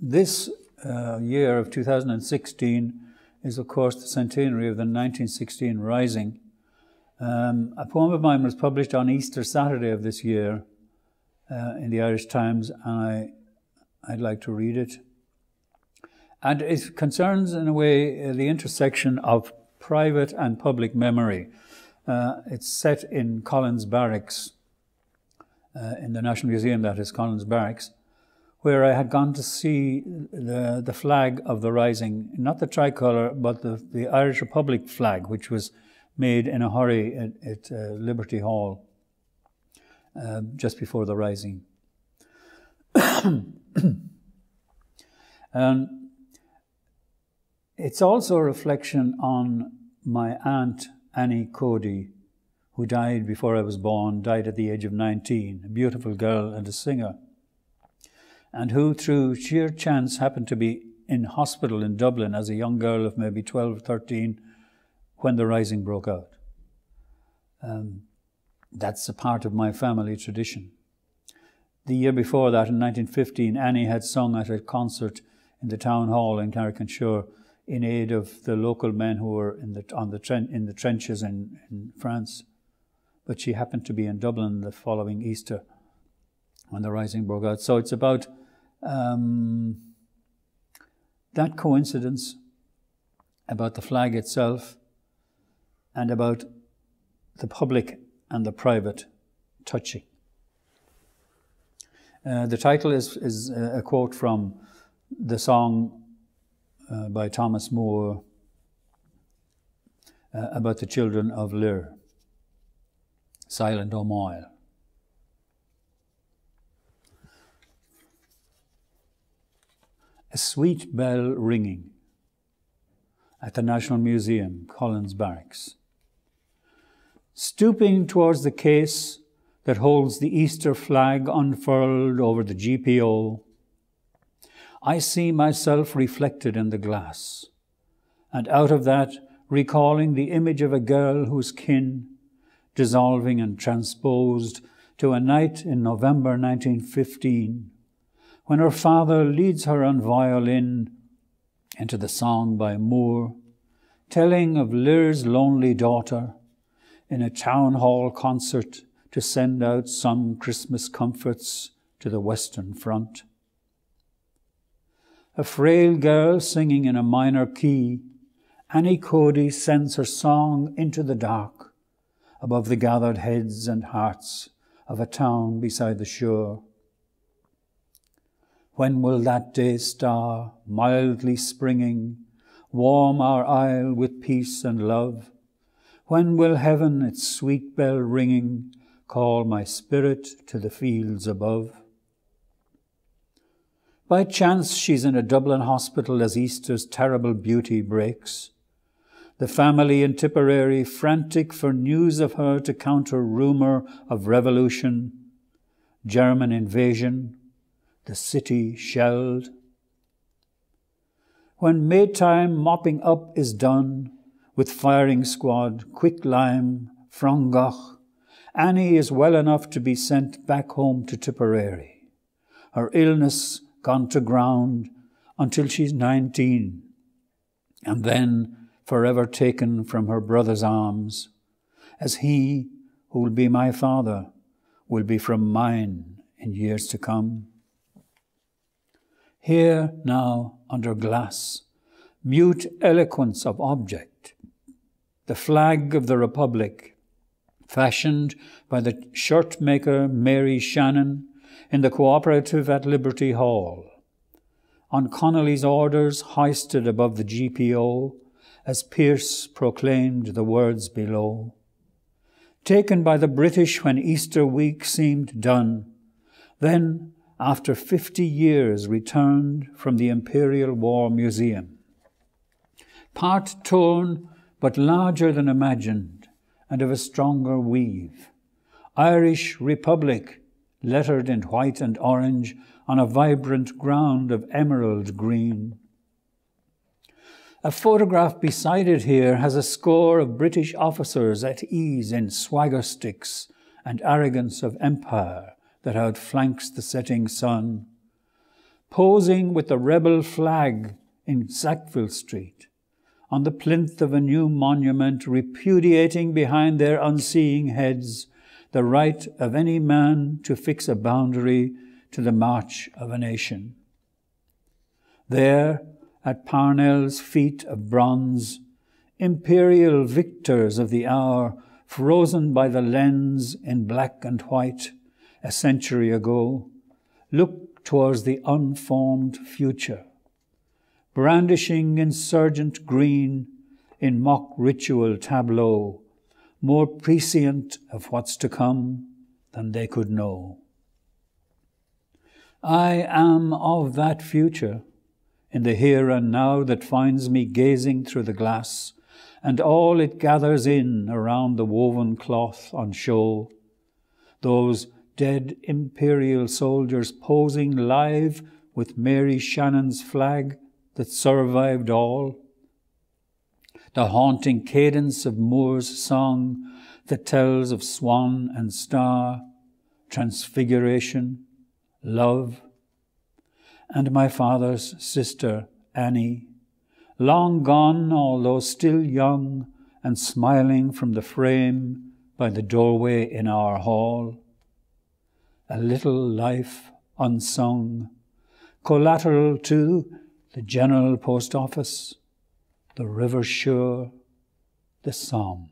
this uh, year of 2016 is, of course, the centenary of the 1916 Rising. Um, a poem of mine was published on Easter Saturday of this year uh, in the Irish Times, and I, I'd like to read it. And it concerns, in a way, uh, the intersection of private and public memory. Uh, it's set in Collins Barracks, uh, in the National Museum, that is Collins Barracks, where I had gone to see the, the flag of the Rising, not the tricolour, but the, the Irish Republic flag, which was made in a hurry at, at uh, Liberty Hall uh, just before the Rising. and it's also a reflection on my aunt Annie Coady, who died before I was born, died at the age of 19, a beautiful girl and a singer, and who, through sheer chance, happened to be in hospital in Dublin as a young girl of maybe 12 or 13 when the rising broke out. Um, that's a part of my family tradition. The year before that, in 1915, Annie had sung at a concert in the town hall in Carrick-on-Suir in aid of the local men who were in the, on the tren- in the trenches in, in France. But she happened to be in Dublin the following Easter when the rising broke out. So it's about um, that coincidence, about the flag itself, and about the public and the private touching. Uh, the title is, is a quote from the song uh, by Thomas Moore uh, about the children of Lir, Silent O Moyle. A sweet bell ringing at the National Museum, Collins Barracks. Stooping towards the case that holds the Easter flag unfurled over the GPO, I see myself reflected in the glass, and out of that, recalling the image of a girl whose kin, dissolving and transposed to a night in November 1915, when her father leads her on violin into the song by Moore, telling of Lir's lonely daughter in a town hall concert to send out some Christmas comforts to the Western Front a frail girl singing in a minor key, Annie Coady sends her song into the dark above the gathered heads and hearts of a town beside the shore. When will that day star, mildly springing, warm our isle with peace and love? When will heaven, its sweet bell ringing, call my spirit to the fields above? By chance, she's in a Dublin hospital as Easter's terrible beauty breaks. The family in Tipperary frantic for news of her to counter rumour of revolution, German invasion, the city shelled. When Maytime mopping up is done, with firing squad, quicklime, Frongoch, Annie is well enough to be sent back home to Tipperary. Her illness gone to ground until she's 19, and then forever taken from her brother's arms, as he who will be my father will be from mine in years to come. Here now, under glass, mute eloquence of object, the flag of the Republic, fashioned by the shirt maker Mary Shannon in the cooperative at Liberty Hall. On Connolly's orders, hoisted above the GPO, as Pearse proclaimed the words below. Taken by the British when Easter week seemed done, then, after fifty years, returned from the Imperial War Museum. Part torn, but larger than imagined, and of a stronger weave. Irish Republic lettered in white and orange on a vibrant ground of emerald green. A photograph beside it here has a score of British officers at ease in swagger sticks and arrogance of empire that outflanks the setting sun. posing with the rebel flag in Sackville Street, on the plinth of a new monument, repudiating behind their unseeing heads the right of any man to fix a boundary to the march of a nation. There, at Parnell's feet of bronze, imperial victors of the hour, frozen by the lens in black and white a century ago, look towards the unformed future, brandishing insurgent green in mock ritual tableau, more prescient of what's to come than they could know. I am of that future in the here and now that finds me gazing through the glass, and all it gathers in around the woven cloth on show. Those dead imperial soldiers posing live with Mary Shannon's flag that survived all. The haunting cadence of Moore's song that tells of swan and star, transfiguration, love, and my father's sister, Annie, long gone, although still young and smiling from the frame by the doorway in our hall. A little life unsung, collateral to the General Post Office, the River Suir, the Somme.